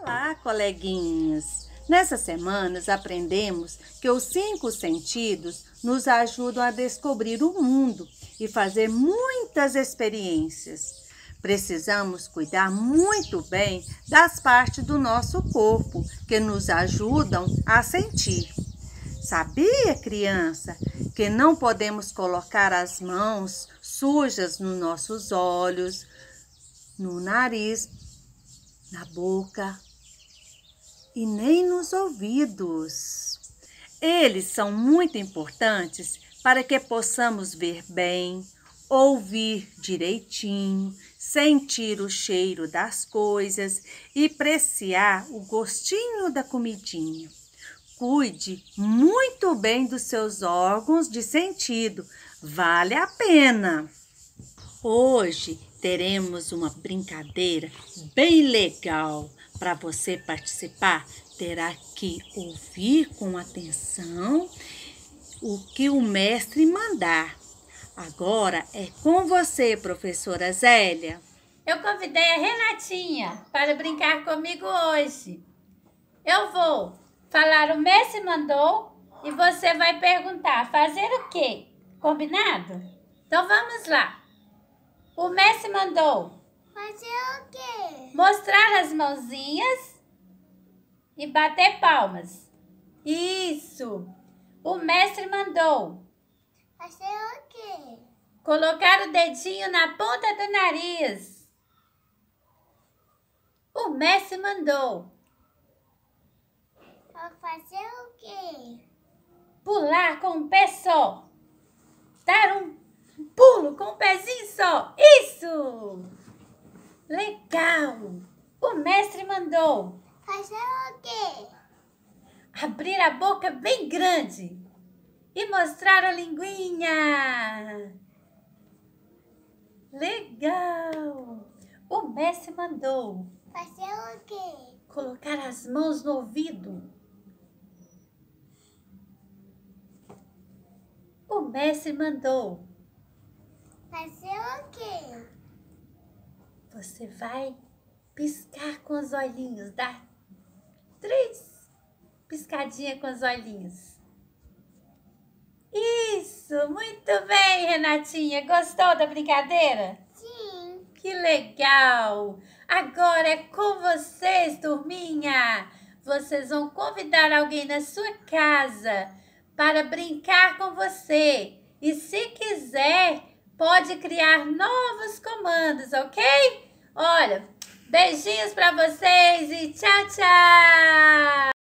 Olá, coleguinhas! Nessas semanas aprendemos que os cinco sentidos nos ajudam a descobrir o mundo e fazer muitas experiências. Precisamos cuidar muito bem das partes do nosso corpo que nos ajudam a sentir. Sabia, criança, que não podemos colocar as mãos sujas nos nossos olhos, no nariz, na boca e nem nos ouvidos. Eles são muito importantes para que possamos ver bem, ouvir direitinho, sentir o cheiro das coisas e apreciar o gostinho da comidinha. Cuide muito bem dos seus órgãos de sentido, vale a pena. Hoje teremos uma brincadeira bem legal para você participar. Terá que ouvir com atenção o que o mestre mandar. Agora é com você, professora Zélia. Eu convidei a Renatinha para brincar comigo hoje. Eu vou falar o mestre mandou e você vai perguntar fazer o quê? Combinado? Então vamos lá. O mestre mandou Fazer o quê? mostrar as mãozinhas e bater palmas. Isso. O mestre mandou Fazer o quê? colocar o dedinho na ponta do nariz. O mestre mandou fazer o quê? pular com um pé só. Dar um pulo com um pezinho só. Isso! Legal! O mestre mandou Fazer o quê? abrir a boca bem grande e mostrar a linguinha. Legal! O mestre mandou Fazer o quê? colocar as mãos no ouvido. O mestre mandou Fazer o quê? Você vai piscar com os olhinhos, dá três piscadinhas com os olhinhos. Isso, muito bem, Renatinha. Gostou da brincadeira? Sim. Que legal! Agora é com vocês, turminha. Vocês vão convidar alguém na sua casa para brincar com você. E se quiser, pode criar novos comandos, ok? Olha, beijinhos para vocês e tchau, tchau!